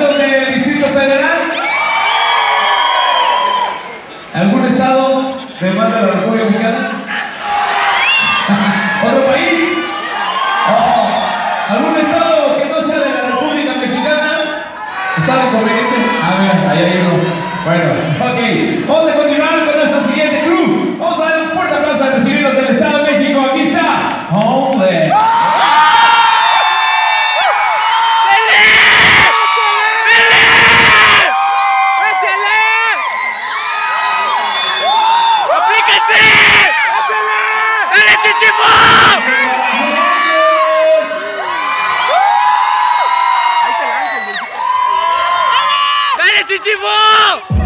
¿Nacidos del Distrito Federal? ¿Algún estado de más de la República Mexicana? ¿Otro país? ¿Algún estado que no sea de la República Mexicana? ¿Estado inconveniente? Ah, mira, ahí hay uno. Bueno, ok. Vamos a continuar 姐夫